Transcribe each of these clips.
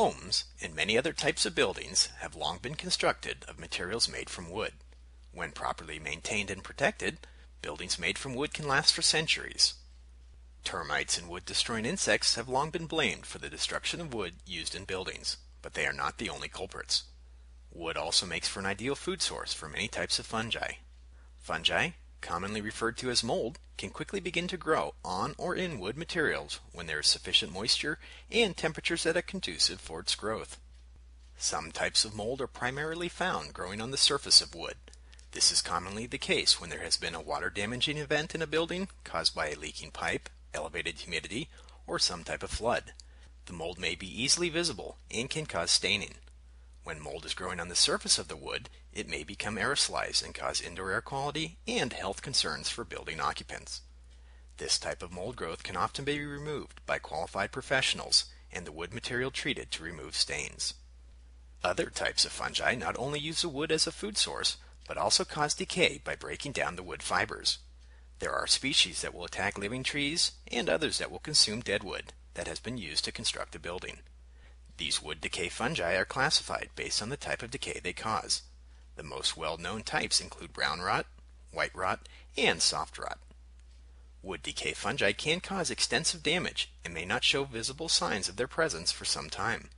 Homes and many other types of buildings have long been constructed of materials made from wood. When properly maintained and protected, buildings made from wood can last for centuries. Termites and wood destroying insects have long been blamed for the destruction of wood used in buildings, but they are not the only culprits. Wood also makes for an ideal food source for many types of fungi. Fungi, commonly referred to as mold, can quickly begin to grow on or in wood materials when there is sufficient moisture and temperatures that are conducive for its growth. Some types of mold are primarily found growing on the surface of wood. This is commonly the case when there has been a water damaging event in a building caused by a leaking pipe, elevated humidity, or some type of flood. The mold may be easily visible and can cause staining. When mold is growing on the surface of the wood, it may become aerosolized and cause indoor air quality and health concerns for building occupants. This type of mold growth can often be removed by qualified professionals and the wood material treated to remove stains. Other types of fungi not only use the wood as a food source, but also cause decay by breaking down the wood fibers. There are species that will attack living trees and others that will consume dead wood that has been used to construct a building. These wood decay fungi are classified based on the type of decay they cause. The most well-known types include brown rot, white rot, and soft rot. Wood decay fungi can cause extensive damage and may not show visible signs of their presence for some time.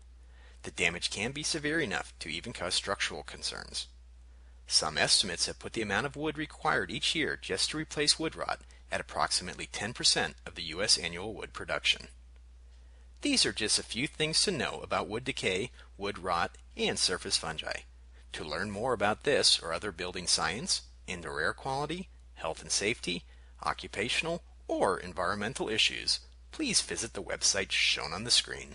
The damage can be severe enough to even cause structural concerns. Some estimates have put the amount of wood required each year just to replace wood rot at approximately 10% of the U.S. annual wood production. These are just a few things to know about wood decay, wood rot, and surface fungi. To learn more about this or other building science, indoor air quality, health and safety, occupational, or environmental issues, please visit the website shown on the screen.